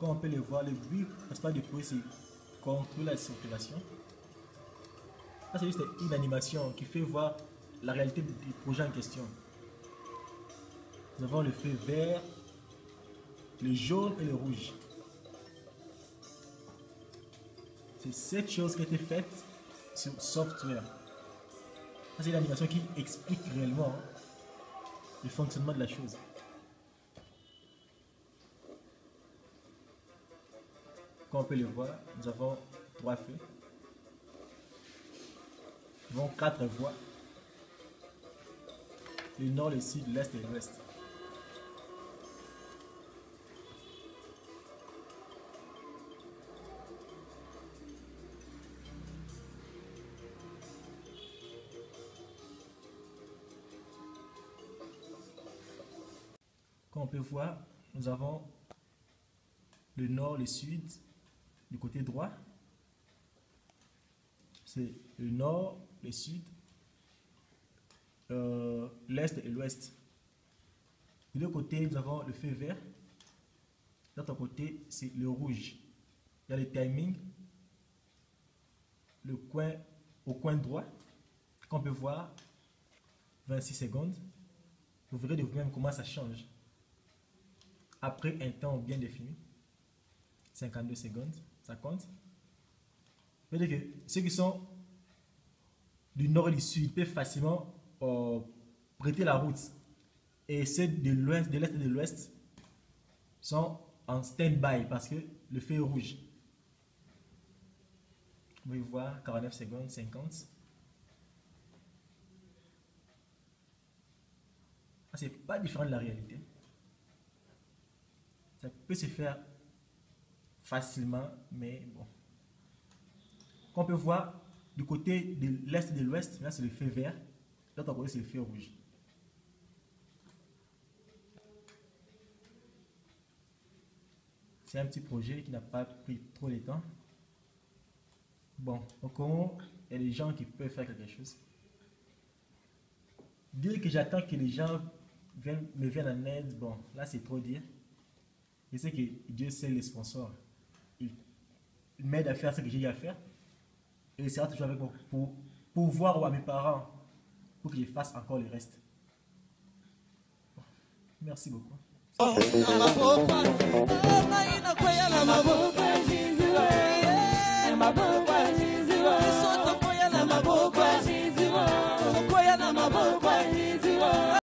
Comme on peut le voir, le but principal du projet, c'est contrôler la circulation. C'est juste une animation qui fait voir la réalité du projet en question. Nous avons le feu vert, le jaune et le rouge. C'est cette chose qui a été faite sur software. Ça, c'est l'animation qui explique réellement le fonctionnement de la chose. Comme on peut le voir, nous avons trois feux. Nous avons quatre voies. Le nord, le sud, l'est et l'ouest. Comme on peut voir, nous avons le nord, le sud, du côté droit. C'est le nord, le sud, euh, l'est et l'ouest. De l'autre côté, nous avons le feu vert. De l'autre côté, c'est le rouge. Il y a le timing. Le coin, au coin droit, qu'on peut voir, 26 secondes. Vous verrez de vous-même comment ça change. Après un temps bien défini, 52 secondes, ça compte. Vous que ceux qui sont du nord et du sud peuvent facilement euh, prêter la route. Et ceux de l'ouest, de l'est et de l'ouest sont en stand-by parce que le feu est rouge. Vous pouvez voir 49 secondes, 50. Ah, c'est pas différent de la réalité. Ça peut se faire facilement, mais bon. Comme on peut voir, du côté de l'est et de l'ouest, là c'est le feu vert, l'autre côté c'est le feu rouge. C'est un petit projet qui n'a pas pris trop de temps. Bon, donc il y a des gens qui peuvent faire quelque chose. Dire que j'attends que les gens viennent, me viennent en aide, bon, là c'est trop dire. Je sais que Dieu sait les sponsors m'aide à faire ce que j'ai à faire et sera toujours avec moi pour, pour voir ou à mes parents pour que je fasse encore le reste. Merci beaucoup.